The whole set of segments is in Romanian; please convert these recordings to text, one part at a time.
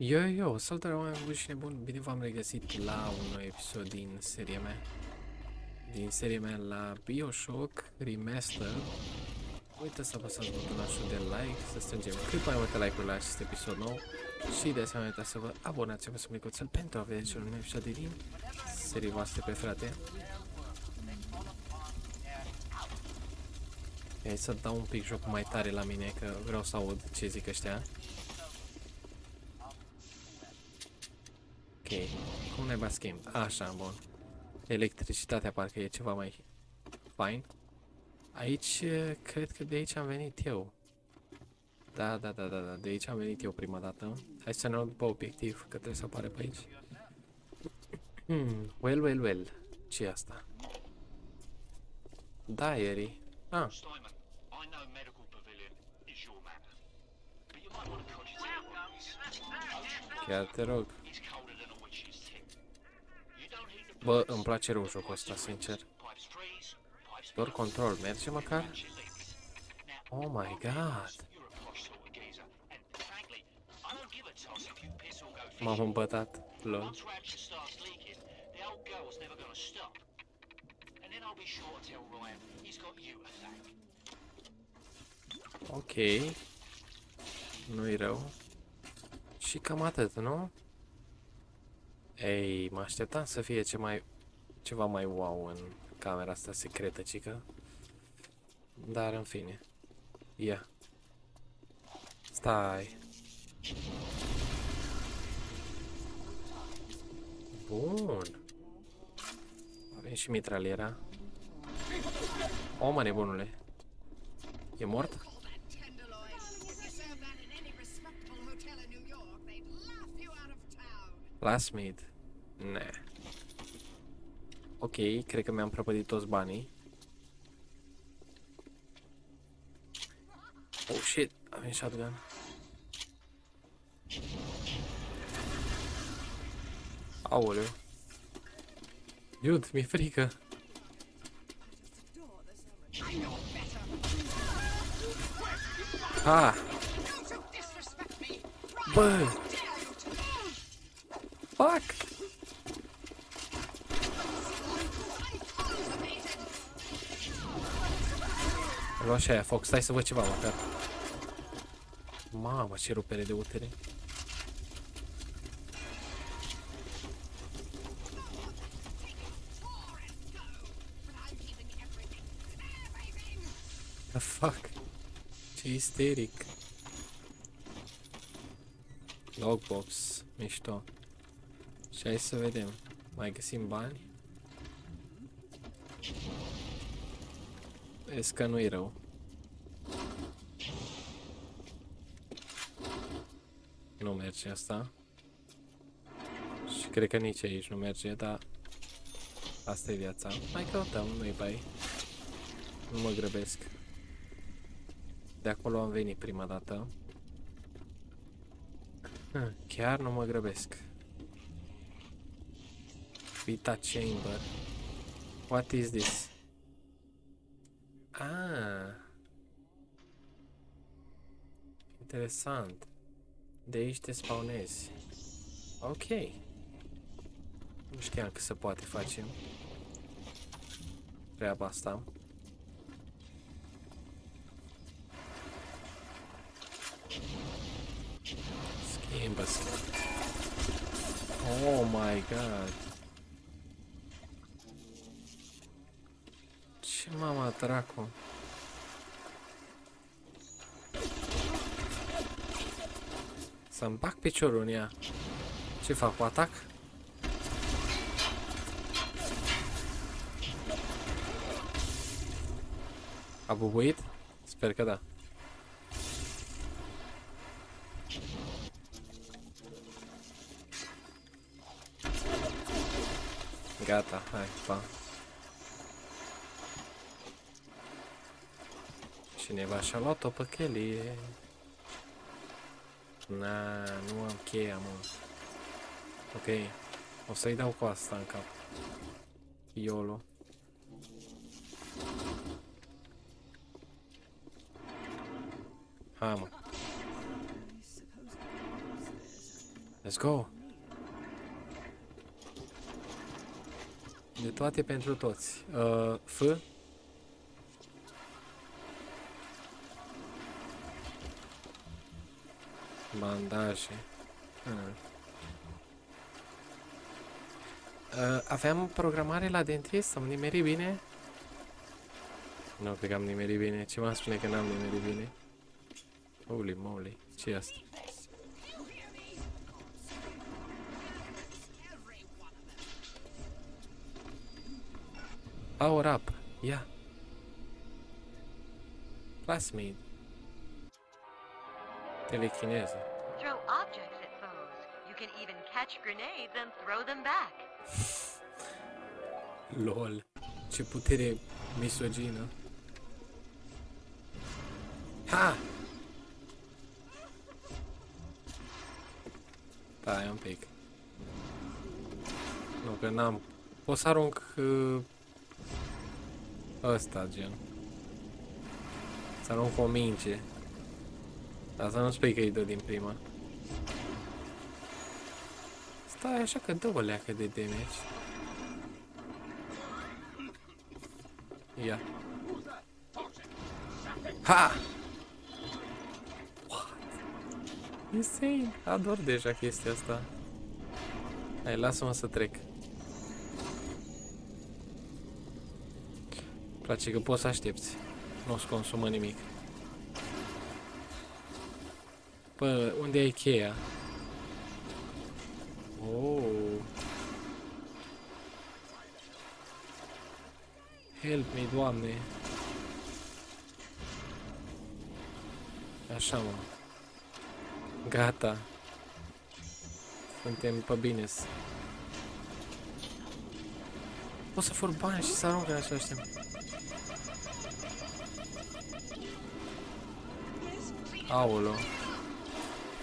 Yo, yo, salutare oameni buni și nebuni, bine v-am regăsit la un nou episod din seria mea. Din seria mea la Bioshock Remaster. Uite să apăsați butonul de like, să strângem cât mai multe like-uri la acest episod nou. Și de asemenea uitați să vă abonați pe micuțel pentru a vedea cel mai episod din serii voastre preferate. Hai să dau un pic jocul mai tare la mine, că vreau să aud ce zic ăștia Ok. Cum ne schimb? Așa, bun. Electricitatea parcă e ceva mai fain. Aici, cred că de aici am venit eu. Da, da, da, da, da, de aici am venit eu prima dată. Hai să ne luăm după obiectiv, că trebuie să apare pe aici. Hmm, well, well, well. ce e asta? Diary. Ah. Chiar te rog. Bă, îmi place rău jocul ăsta, sincer. Doar control, merge măcar? Oh my god! M-am îmbătat, lol. Ok. Nu-i rău. Și cam atât, nu? Ei, mă așteptam să fie ce mai, ceva mai wow în camera asta secretă, cică. Dar, în fine. Ia. Stai. Bun. Avem și mitraliera. O, mă, nebunule. E mort? Last meet. Ne. Ok, cred că mi-am prăpădit toți banii. Oh shit, avem shotgun. Aoleu. Dude, mi-e frică. Ah! Bă! Fuck! Lua și aia foc, stai să văd ceva măcar. Mamă, ce rupere de utere. The fuck? Ce isteric. Logbox, mișto. Și hai să vedem. Mai găsim bani? Vezi că nu-i rău. Nu merge asta. Și cred că nici aici nu merge, dar asta e viața. Mai căutăm, nu-i bai. Nu mă grăbesc. De acolo am venit prima dată. Chiar nu mă grăbesc. Vita chamber. What is this? Ah. Interesant. De aici te spawnezi. Ok. Nu știam că se poate face treaba asta. Schimbă-se. Oh my god. Ce mama dracu? Să-mi bag piciorul în ea. Ce fac cu atac? A bubuit? Sper că da. Gata, hai, pa. Cineva și-a luat-o pe chelie. Na, nu am cheia, mă. Ok. O să-i dau cu asta în cap. YOLO. Hai, mă. Let's go! De toate pentru toți. Uh, F. Bandaje. Hmm. Uh, aveam programare la dentist? Am nimerit bine? Nu cred că am nimerit bine. Ce mă spune că n-am nimerit bine? Holy moly. ce e asta? Power up. Yeah. Classmate. Telechineză. Catch grenades and throw them back. LOL. Ce putere misogină. Ha! Stai un pic. Nu, că n-am... Pot să arunc... Uh, ăsta, gen. Să arunc o minge. Dar să nu spui că îi dă din prima. Stai așa că dă o leacă de damage. Ia. Ha! What? Insane! Ador deja chestia asta. Hai, lasă-mă să trec. Place că poți să aștepți. Nu-ți consumă nimic. Bă, unde e cheia? Oh. Help me, doamne. Așa, mă. Gata. Suntem pe bine. Pot să fur bani și să arunc în același timp. Aolo.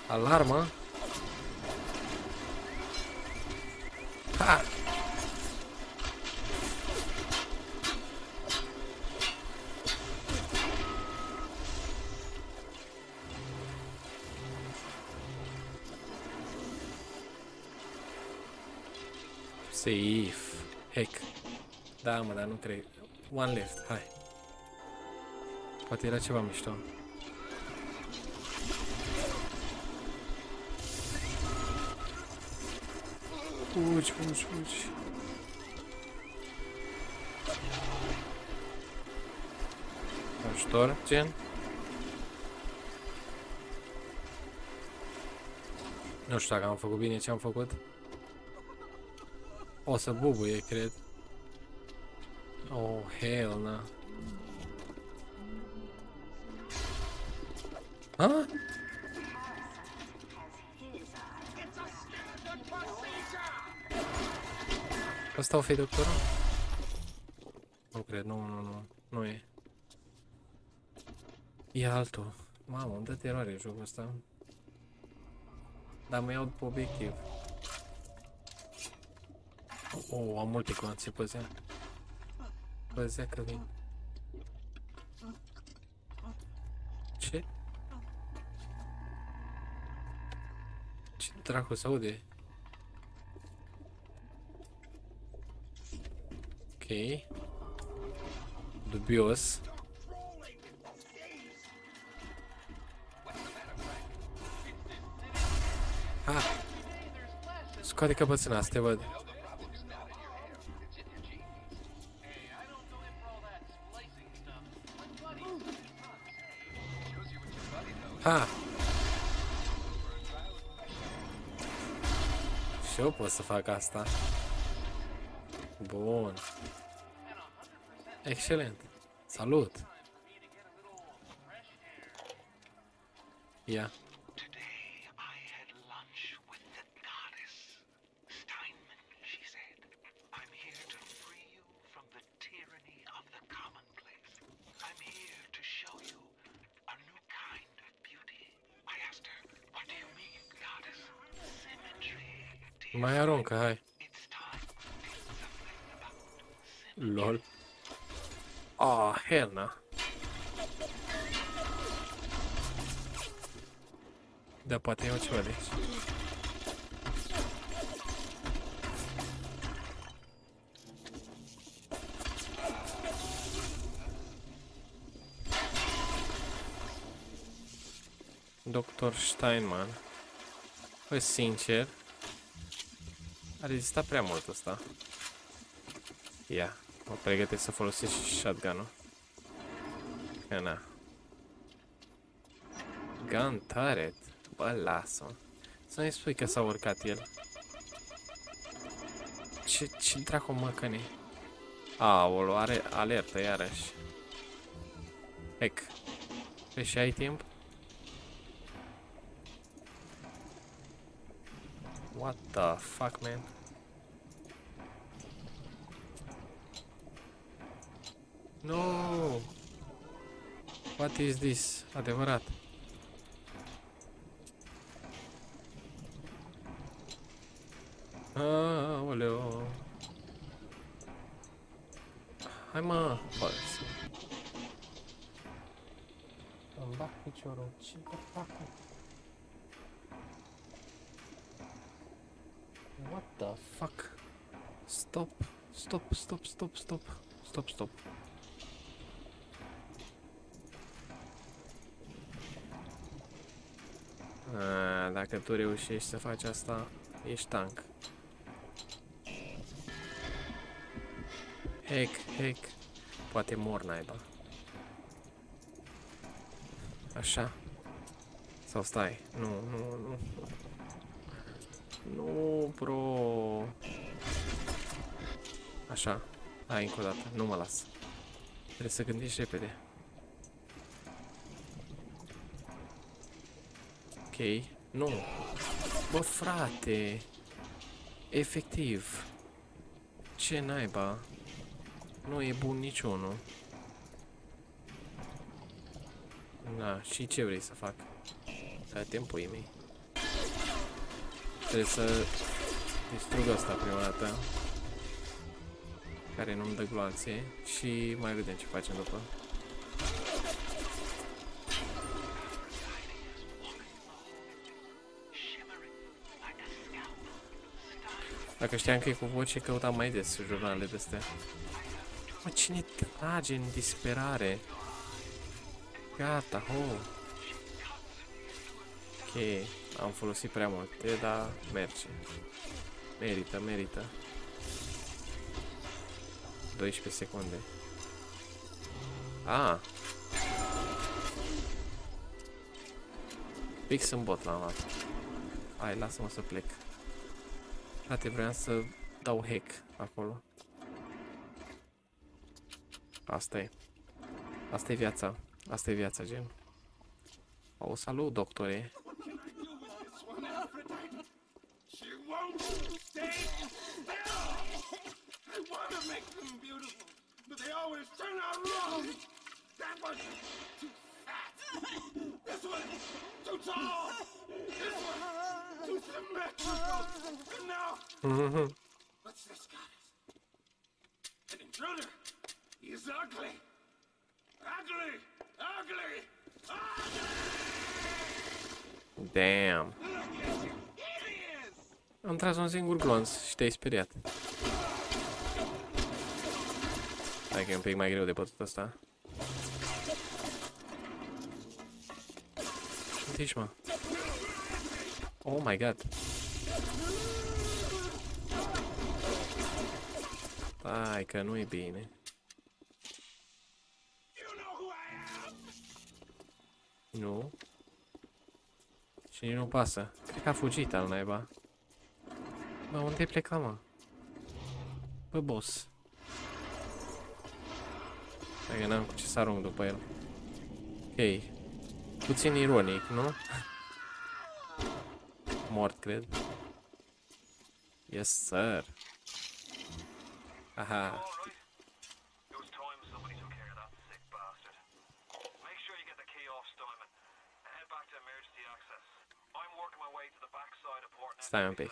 Alarmă? Ha! Safe. Heck. Da, mă, dar nu cred. One left, hai. Poate era ceva mișto. Fugi, fugi, fugi. Ajutor, gen. Nu știu dacă am făcut bine ce am făcut. O să bubuie, cred. Oh, hell, na. Ah? Ăsta o fi doctorul? Nu cred, nu, nu, nu, nu e. E altul. Mamă, îmi dă teroare jocul ăsta. Dar mă iau după obiectiv. Oh, am multe clanțe păzea. Păzea că vin. Ce? Ce dracu se aude? Ok. Dubios. Ah! Scoate căpățâna, să te văd. Să fac asta. Bun. Excelent. Salut. Ia. Today Mai aruncă, hai. LOL. Ah, Helna. Da, poate iau ceva de aici. Dr. Steinman. Păi, sincer, a rezistat prea mult ăsta. Ia, mă pregătesc să folosesc și shotgun-ul. Că na. Gun turret? Bă, lasă Să ne spui că s-a urcat el. Ce, ce dracu măcăne? Aolo, are alertă iarăși. Ec. Păi și ai timp? What the fuck, man? No! What is this? Adevărat. Aoleo. Hai mă, bă, să- Îmi bag piciorul. Ce de fac? What the fuck? Stop, stop, stop, stop, stop, stop, stop. A, dacă tu reușești să faci asta, ești tank. Heck, heck. Poate mor naiba. Așa. Sau stai. Nu, nu, nu. Nu, bro. Așa. Hai, încă o dată. Nu mă las. Trebuie să gândești repede. Ok. Nu. Bă, frate. Efectiv. Ce naiba? Nu e bun niciunul. Da, și ce vrei să fac? Să ai timpul mei. Trebuie să distrug asta prima dată. Care nu-mi dă gloanțe. Și mai vedem ce facem după. Dacă știam că e cu voce, căutam mai des jurnale de astea. Mă, cine trage în disperare? Gata, ho. Ok, am folosit prea multe, dar merge. Merită, merită. 12 secunde. Ah. Fix în bot l-am luat. Hai, lasă-mă să plec. Frate, vreau să dau hack acolo. Asta e. Asta e viața. Asta e viața, gen. O, salut, doctore. Won't stay still. I want to make them beautiful, but they always turn out wrong. That one's too fat. This one's too tall. This one's too symmetrical. And now, what's this goddess? An intruder. He's ugly. Ugly. Ugly. Ugly. Damn. Here he is. Am tras un singur glonț și te-ai speriat. Hai că e un pic mai greu de bătut ăsta. Unde ești, mă? Oh my god. Hai că nu e bine. You know who I am. Nu. Și nici nu pasă. Cred că a fugit al naiba. Bă, unde ai plecat, mă? Bă, boss. Hai că n-am cu ce să arunc după el. Ok. Puțin ironic, nu? Mort, cred. Yes, sir. Aha. All right. It was time somebody took care of that sick bastard. Make sure you get the key off Steinman and head back to emergency access. I'm working my way to the backside of Port Stai un pic.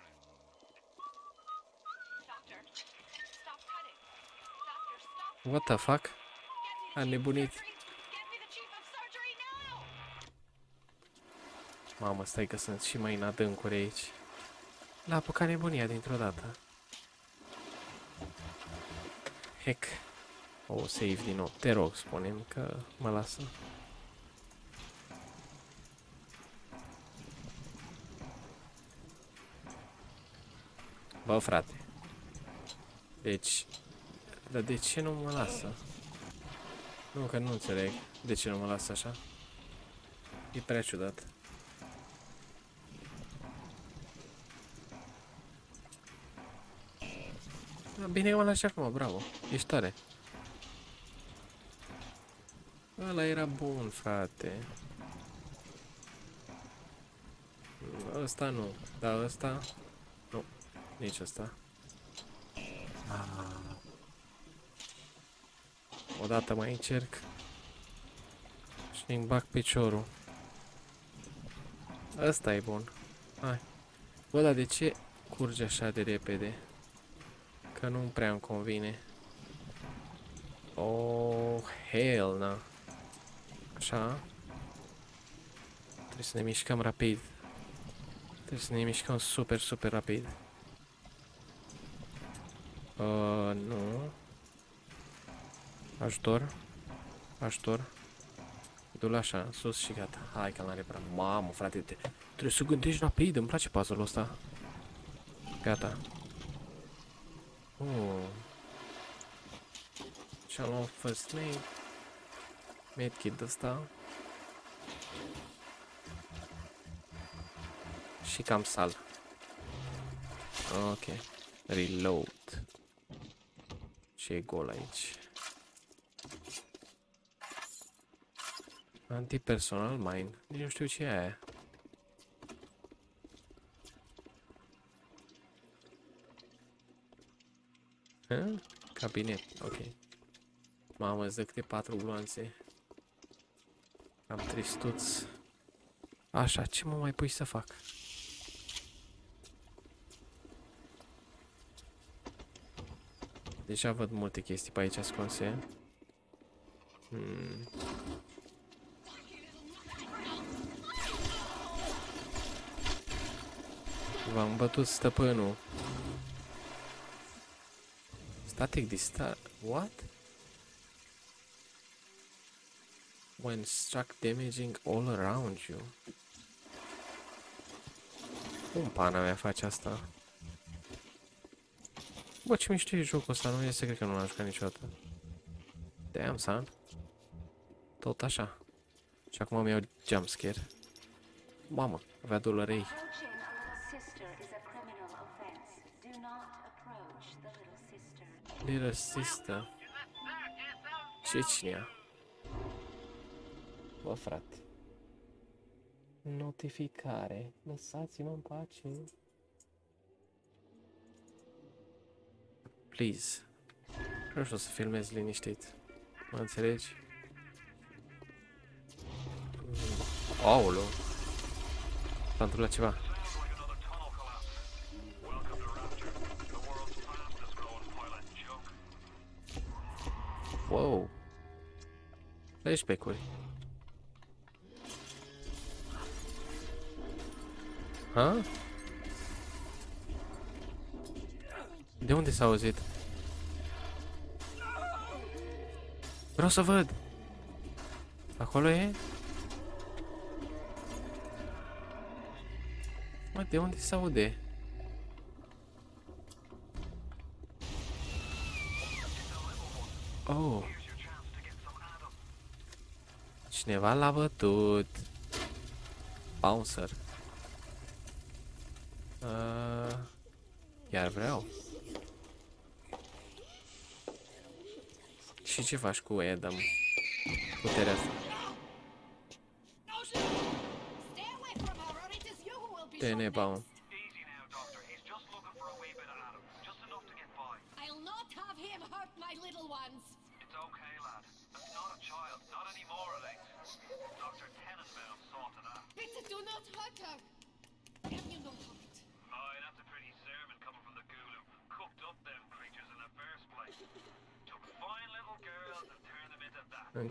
What the fuck? Get me A the chief of nebunit. surgery. Get me the chief of surgery now. Mamă, stai că sunt și mai în adâncuri aici. L-a apucat nebunia dintr-o dată. Heck. O save din nou. Te rog, spunem că mă lasă. Bă, frate. Deci... Dar de ce nu mă lasă? Nu, că nu înțeleg. De ce nu mă lasă așa? E prea ciudat. Da, Bine că mă lași acum, bravo. Ești tare. Ăla era bun, frate. Ăsta nu. Da, ăsta... Nu. Nici ăsta. Ah. Odată mai încerc. Și îmi bag piciorul. Ăsta e bun. Hai. Bă, dar de ce curge așa de repede? Că nu prea îmi convine. Oh, hell, na. Așa. Trebuie să ne mișcăm rapid. Trebuie să ne mișcăm super, super rapid. Uh, nu. Ajutor. Ajutor. Du-l așa, în sus și gata. Hai că l-am reparat. Mamă, frate, te... trebuie să gândești rapid. Îmi place puzzle-ul ăsta. Gata. Oh. Și-am luat first aid. Medkit ăsta. Și cam sal. Ok. Reload. Ce e gol aici? Antipersonal mine. Nici nu știu ce e aia. Hă? Cabinet, ok. Mamă, îți dă câte patru gloanțe. Am tristuț. Așa, ce mă mai pui să fac? Deja văd multe chestii pe aici ascunse. Hmm. V-am bătut stăpânul. Static distar... What? When struck damaging all around you. Cum pana mea face asta? Bă, ce mișto e jocul ăsta, nu este, cred că nu l-am jucat niciodată. Damn, son. Tot așa. Și acum îmi iau jumpscare. Mamă, avea dolărei. Approaching a little sister is a criminal offense. Do not approach the little sister. Little sister. Cecnia. Bă, frate. Notificare. Lăsați-mă în pace. Please. Nu știu să filmez liniștit. Mă înțelegi? Aolo. S-a întâmplat ceva. Sounds like another De unde s-a auzit? Vreau să văd. Acolo e? Mă, de unde se aude? Oh. Cineva l-a bătut. Bouncer. Uh, iar vreau. Și ce faci cu Adam? Puterea asta. Stay away from her, or it is you who will be Tene baum. Easy now, Doctor. He's just looking for a wee bit of Adam. Just enough to get by. I'll not have him hurt my little ones. It's okay, lad. That's not a child. Not anymore, at least. Dr. Tenenbaum saw to that. Bitte do not hurt her. Have you no heart? Aye, that's a pretty sermon coming from the ghoul who cooked up them creatures in the first place. Took fine little girls and turned them into that. Încă cineva, încă un personaj în poveste. You won't survive without the antidote. Things are carrying. Are you prepared to trade your life? Nu. Lives of my wife and child for ten Distruge! Da! Here. There is another. Use this. Free them from Huh.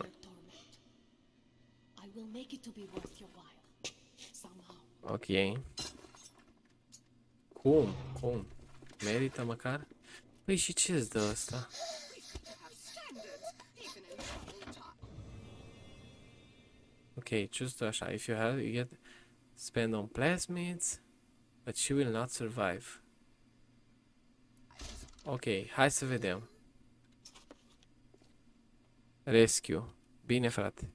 Their torment. I will make it to be worth your while. Somehow. Ok. Cum? Cum? Merită măcar? Păi și ce-ți dă ăsta? Ok, just așa. If you have, you get spend on plasmids, but she will not survive. Ok, hai să vedem. Rescue. Bine, frate.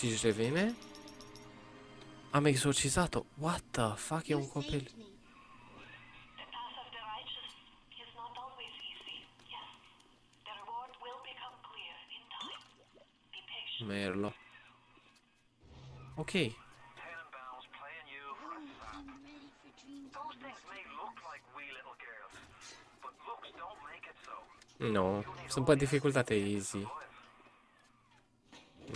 uccidere bene. Ah, mi sono uccisato. What the fuck, è un colpello. Merlo. Ok. No, sono un po' a difficoltà easy.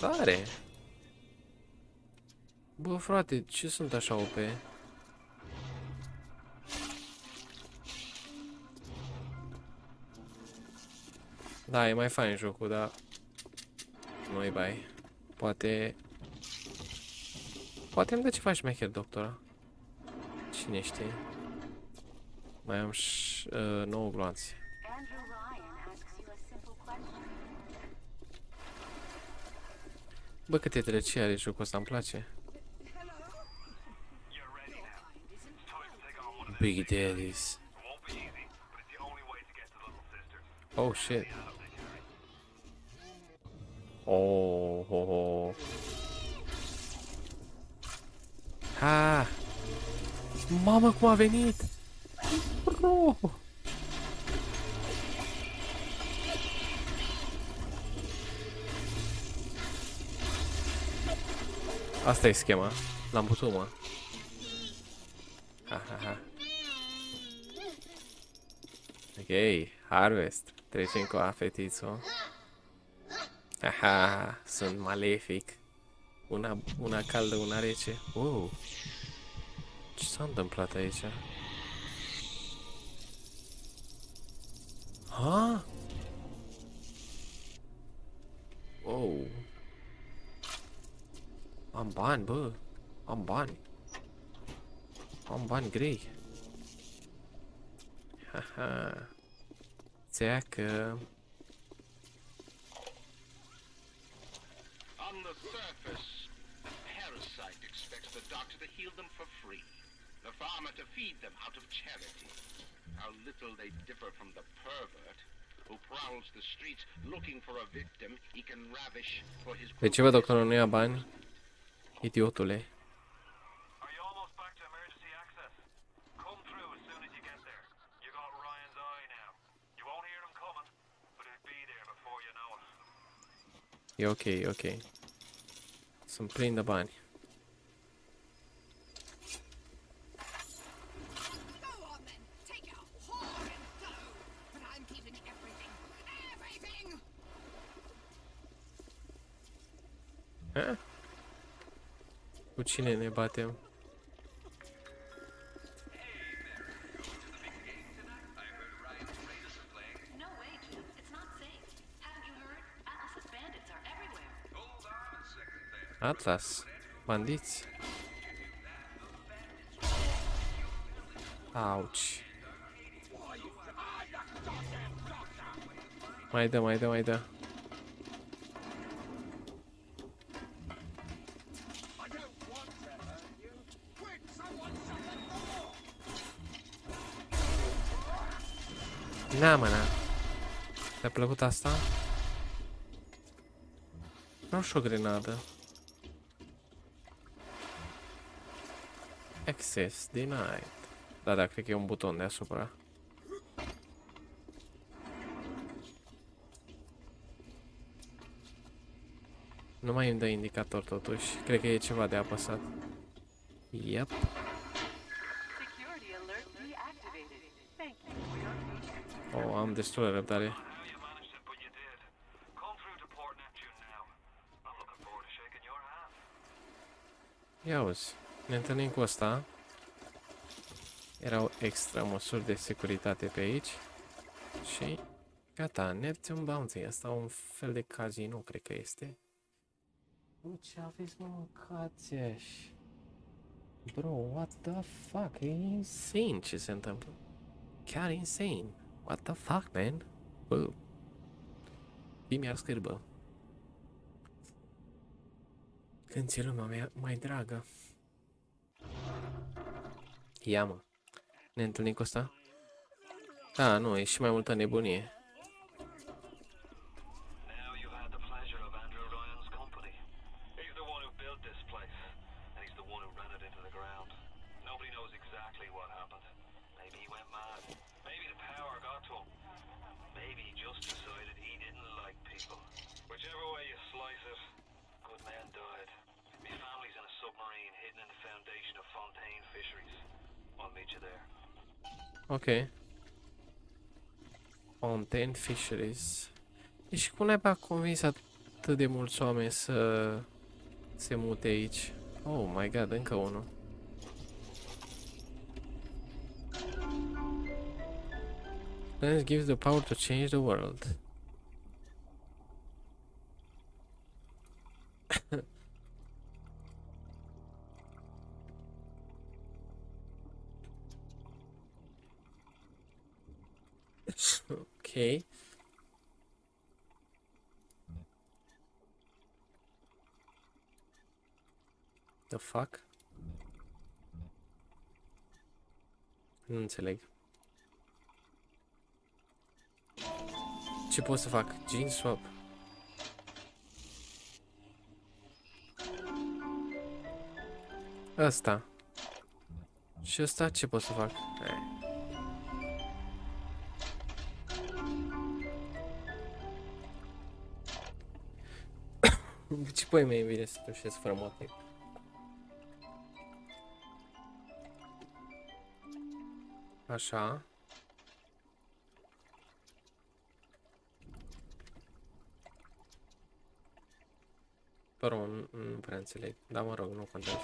Tare. Bă, frate, ce sunt așa OP? Da, e mai fain jocul, dar... Nu-i bai. Poate... Poate îmi dă ceva șmecher, doctora. Cine știe. Mai am și uh, 9 gloanțe. Bă, câte trece are jocul ăsta, îmi place. You're ready now. It's time to take on one of them. Big Daddies. It won't be easy, but it's the only way to get to Little Sisters. Oh, shit. Oh, ho, ho. Ha! Mamă, cum a venit! Bro! Asta e schema. L-am putut, mă. Ha, ha, ha. Ok, Harvest. Trecem cu afetițul. Aha, sunt malefic. Una, una caldă, una rece. Wow. Ce s-a întâmplat aici? Ha? Wow. Am bani, bă. Am bani. Am bani grei. Haha. Țeacă. On the surface, the parasite expects the doctor to heal them for free, the farmer to feed them out of charity. How little they differ from the pervert who prowls the streets looking for a victim he can ravish for his De ce vă, doctorul, nu ia bani? Idiotule. Are you almost back to emergency access? Come through as soon as you get there. You got Ryan's eye now. You won't hear him coming, but he'll be there before you know it. E ok, e ok. Să-mi prindă bani. Go on then. Take your whore and go. But I'm keeping everything. Everything. Ha? Cu cine ne batem? No way, Jim. It's not safe. Haven't you heard? Atlas's bandits are everywhere. Atlas. Bandiți. Auci. Mai dă, mai dă, mai dă. Na, mă, na. Ți-a plăcut asta? Vreau și o grenadă. Access denied. Da, da, cred că e un buton deasupra. Nu mai îmi dă indicator totuși. Cred că e ceva de apăsat. Yep. Shaking your hand. Ia uzi, ne întâlnim cu ăsta. Erau extra măsuri de securitate pe aici. Și gata, Neptune Bounty. Asta un fel de casino, cred că este. Bă, ce aveți mă mâncați aici? Bro, what the fuck? E insane ce se întâmplă. Chiar insane. What the fuck, man? Bă. Mi-ar scârbă. Când ți lumea mea mai dragă. Ia mă. Ne întâlnim cu asta? Da, nu, e și mai multă nebunie. Ok. Fontaine Fisheries. Deci cum n-ai convins atât de mulți oameni să se mute aici? Oh my god, încă unul. Plants gives the power to change the world. The fuck? Nu înțeleg. Ce pot să fac? Gene swap. Asta. Și asta ce pot să fac? Eh. Ce păi mai vine să tușesc fără motiv? Așa. Pă rog, nu, nu prea înțeleg. Dar mă rog, nu contează.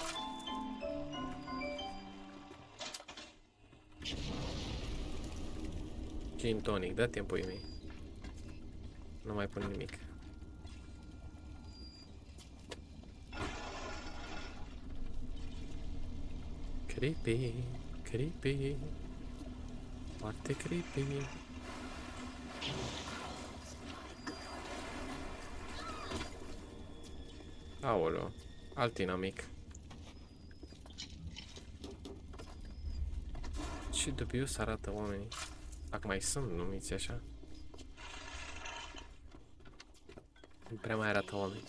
Gin tonic, dă timpul mei. Nu mai pun nimic. Creepy, creepy. Foarte creepy. Aoleo, alt inamic. Și dubios arată oamenii. Dacă mai sunt numiți așa. Nu prea mai arată oameni.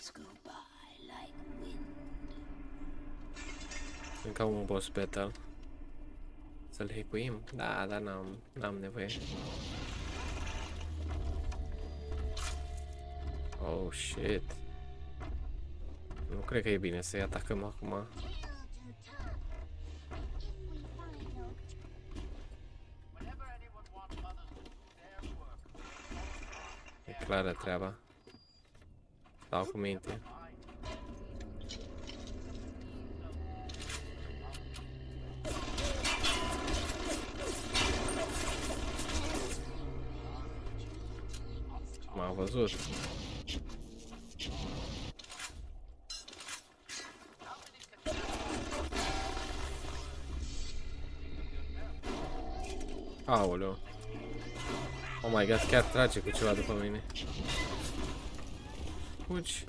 Încă un boss battle. Să-l hecuim? Da, dar n-am, n-am nevoie. Oh, shit. Nu cred că e bine să-i atacăm acum. E clară treaba. Stau cu minte. M-a văzut. Aoleu. Oh my god, chiar trage cu ceva după mine. Fugi.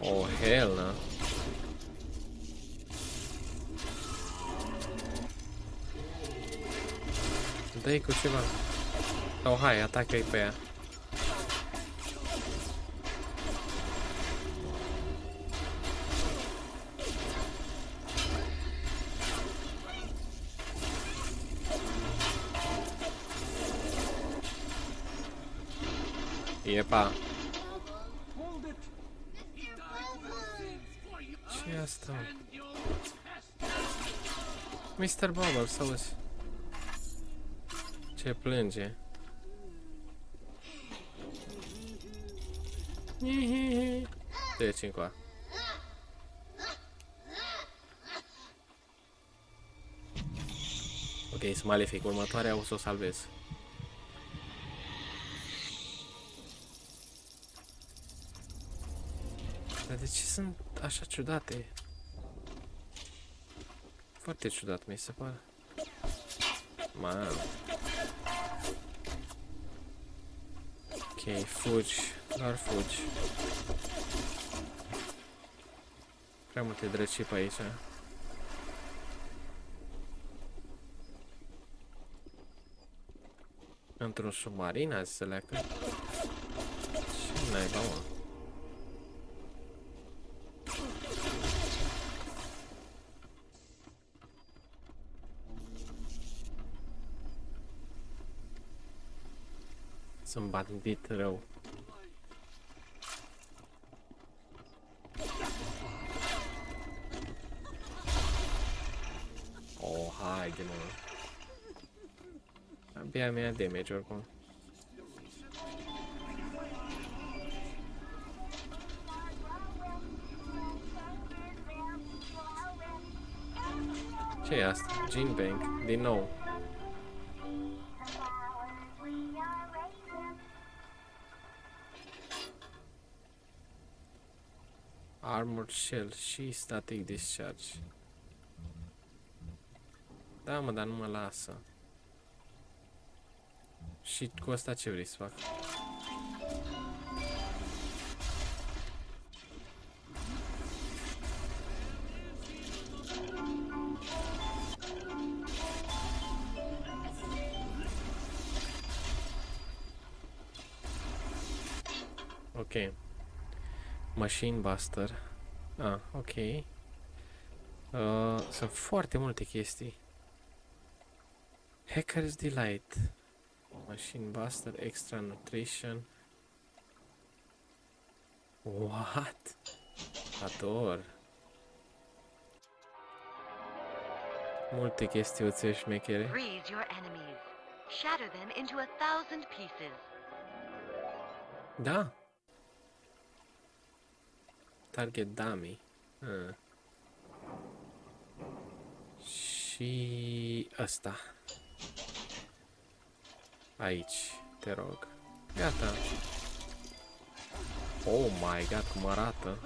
Oh, hell no. Dă-i cu ceva. Sau hai, atacă-i pe ea. Epa. ce e asta? Mr. Bubble, să auzi. Ce plânge? Deci încoa. Ok, sunt malefic. Următoarea o să o salvez. Dar de ce sunt așa ciudate? Foarte ciudat mi se pare. Mamă. Ok, fugi, doar fugi. Prea multe drăcii pe aici. Într-un submarin azi să leacă. Ce naiba, mă? Sunt bandit rău. Oh, haide mă. Abia mi-a damage oricum. Ce e? Gene Bank, din nou. Armored Shell și Static Discharge. Da, mă, dar nu mă lasă. Și cu asta ce vrei să fac? Ok. Machine Buster. Ah, ok. Uh, sunt foarte multe chestii. Hacker's Delight. Machine Buster, Extra Nutrition. What? Ador. Multe chestiuțe șmechere. Freeze your enemies. Shatter them into a thousand pieces. Da. Target dummy. Ah. Și ăsta. Aici, te rog. Gata. Oh my god, cum arată.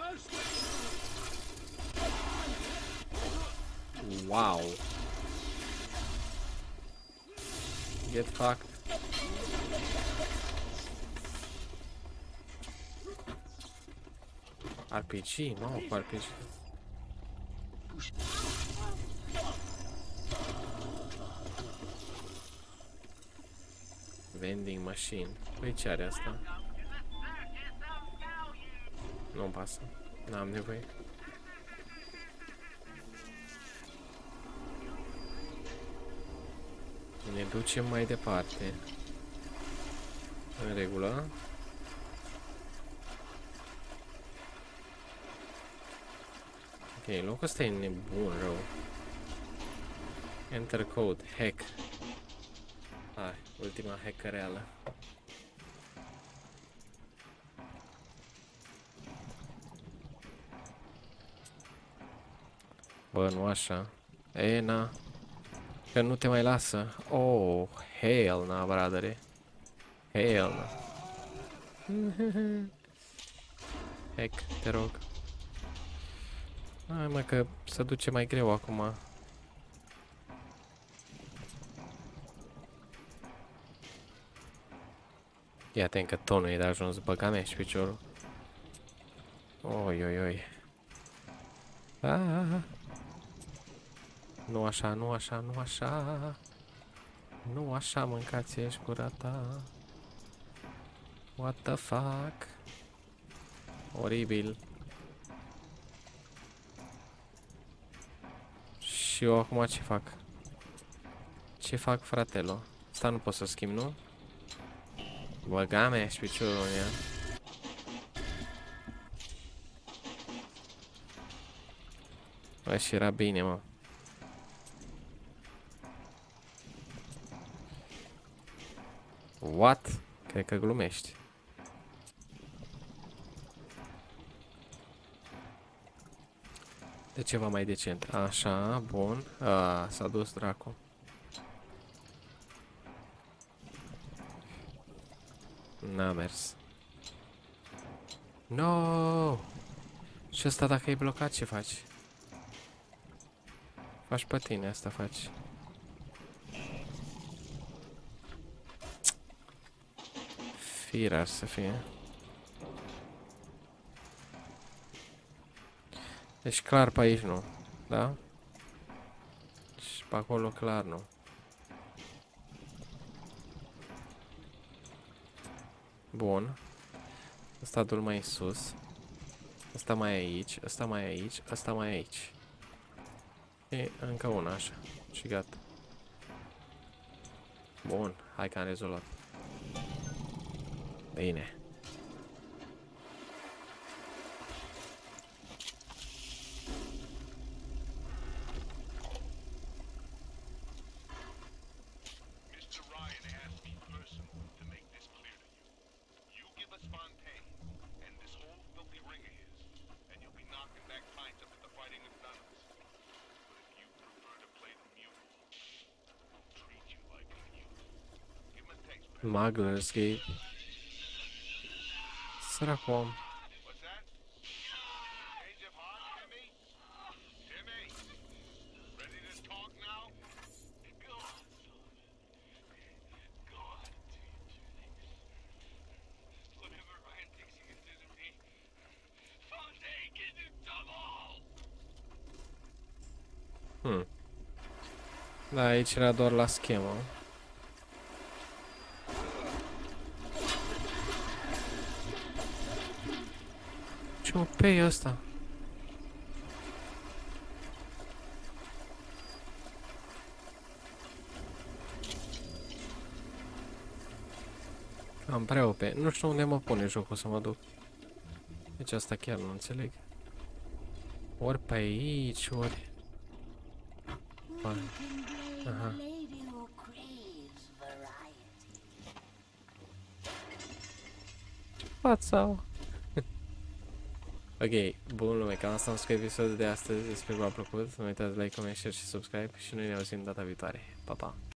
Wow. Get fucked. RPG? Nu, cu RPG. Vending machine. Păi ce are asta? Nu-mi pasă. N-am nevoie. Ne ducem mai departe. În regulă. Ok, locul ăsta e nebun rău. Enter code, hack. Hai, ultima hackereală. Bă, nu așa. E, na. Că nu te mai lasă. Oh, hell na, bradere. Hell na. Hack, te rog. Hai mă că se duce mai greu acum. Ia te că tonul e de ajuns, băga mea și piciorul. Oi, oi, oi. Ah. Nu așa, nu așa, nu așa. Nu așa mâncați ești gura ta. What the fuck? Oribil. Și eu acum ce fac? Ce fac, fratelo? Asta nu pot să schimb, nu? Băga mea și șpiciorul în ea. Bă, și era bine, mă. What? Cred că glumești. Ceva mai decent. Așa, bun. A, s-a dus dracu. N-a mers. No! Și asta dacă e blocat, ce faci? Faci pe tine, asta faci. Firar să fie. Deci clar pe aici nu, da? Și pe acolo clar nu. Bun. Ăsta dul mai sus. Ăsta mai aici, ăsta mai aici, ăsta mai aici. E, încă una așa. Și gata. Bun, hai că am rezolvat. Bine. Smuggler's né? Será como? Hum. Daí tirador lá esquema. OP e ăsta? Am prea OP. Nu știu unde mă pune jocul să mă duc. Deci asta chiar nu înțeleg. Ori pe aici, ori... Hai. Aha. Fața. Ok, bun lume, cam asta am scris episodul de astăzi, sper că v-a plăcut, nu uitați like, comment, share și subscribe și noi ne auzim data viitoare. Pa, pa!